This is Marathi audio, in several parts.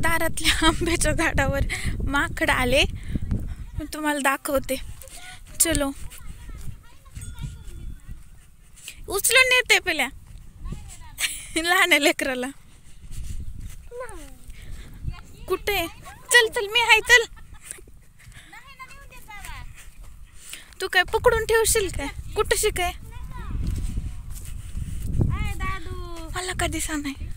आमच्या दारातल्या आंब्याच्या झाडावर माकड आले. तुम्हाला दाखवते. चलो. उचलून नेते पहिल्या लहान लेकराला. कुठे? चल चल मी आहे चल. तू काय पकडून ठेवशील काय? कुठं शिकाय? दादू. मला का दिसा नाही.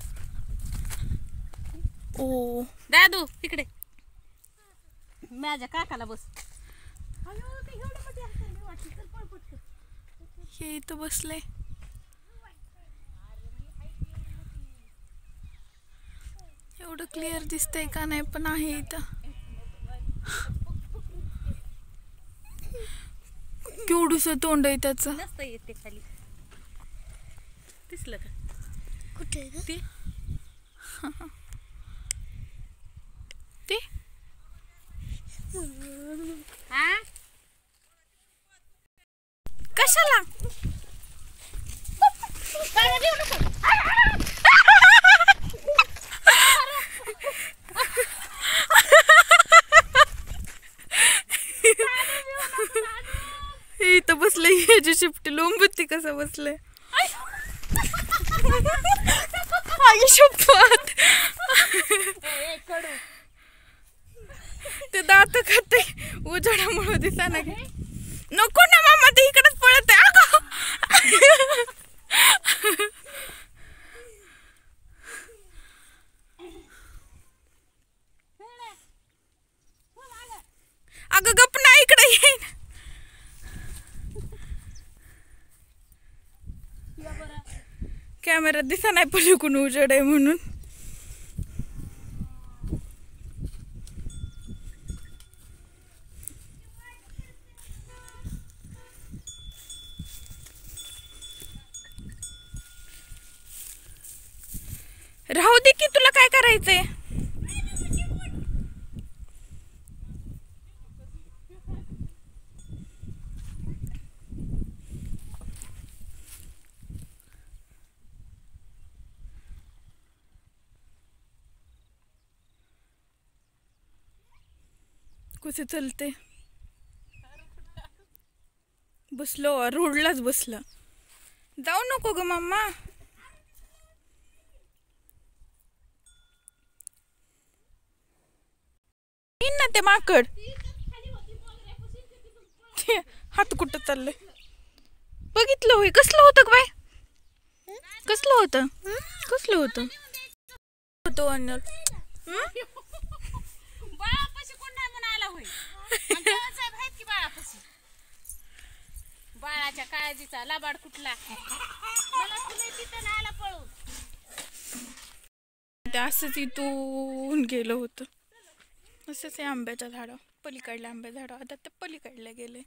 ओ. दादू इकडे. माझ्या काकाला बस. हे इथं बसलंय. एवढं क्लिअर दिसतंय का नाही पण आहे इथं. केवढूस तोंड आहे त्याचं. नसत येते खाली. दिसलं का? कुठे ते हा कशाला? हे इथं बसलंय ह्याची शिफ्टी कसं बसले आई शपथ. ते दात खाते उजाडामुळे दिसा ना नको ना मामा ते इकडेच पळत अगं. गप ना इकडे येईन कॅमेरा दिसा नाही पण उजेड आहे म्हणून राहू दे की तुला काय करायचंय? कसे चलते? बसलो रोडलाच बसलं. जाऊ नको ग मम्मा ते माकड. हात कुठं चाललंय? बघितलं होय. कसलं होतं बाय कसलं होतं? कसलं होतं? होतं अनल बाळापाशी कोण नाही होय? की बाळापाशी? बाळाच्या काळजीचा लाबाड कुठला? मला तुला तिथं आला पळून. ते असंच इथून गेलं होतं. तसेच आहे आंब्याचं झाडं पलीकडलं आंबे झाडं आता ते पलीकडले गेले.